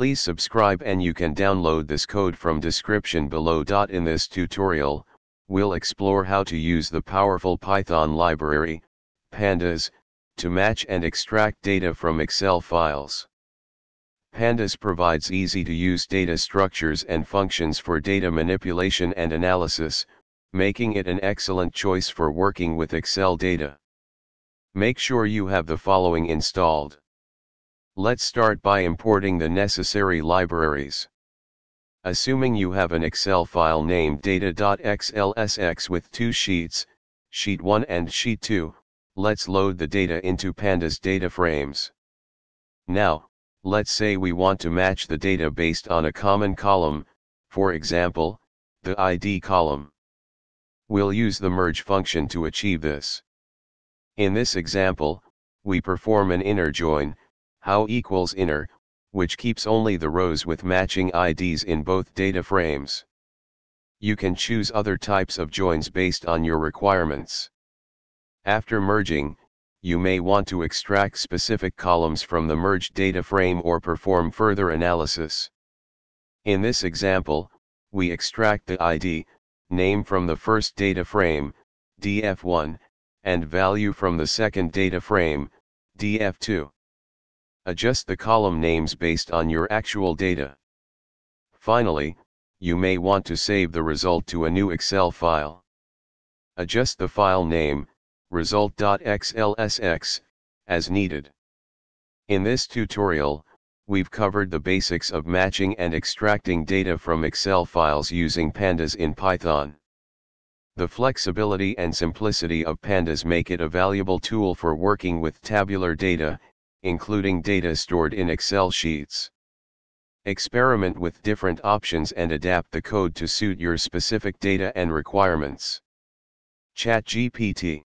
Please subscribe and you can download this code from description below. In this tutorial, we'll explore how to use the powerful Python library, pandas, to match and extract data from Excel files. Pandas provides easy to use data structures and functions for data manipulation and analysis, making it an excellent choice for working with Excel data. Make sure you have the following installed. Let's start by importing the necessary libraries. Assuming you have an Excel file named data.xlsx with two sheets, Sheet 1 and Sheet 2, let's load the data into Pandas data frames. Now, let's say we want to match the data based on a common column, for example, the ID column. We'll use the merge function to achieve this. In this example, we perform an inner join, how equals inner, which keeps only the rows with matching IDs in both data frames. You can choose other types of joins based on your requirements. After merging, you may want to extract specific columns from the merged data frame or perform further analysis. In this example, we extract the ID, name from the first data frame, df1, and value from the second data frame, df2. Adjust the column names based on your actual data. Finally, you may want to save the result to a new Excel file. Adjust the file name, result.xlsx, as needed. In this tutorial, we've covered the basics of matching and extracting data from Excel files using pandas in Python. The flexibility and simplicity of pandas make it a valuable tool for working with tabular data, including data stored in Excel sheets. Experiment with different options and adapt the code to suit your specific data and requirements. ChatGPT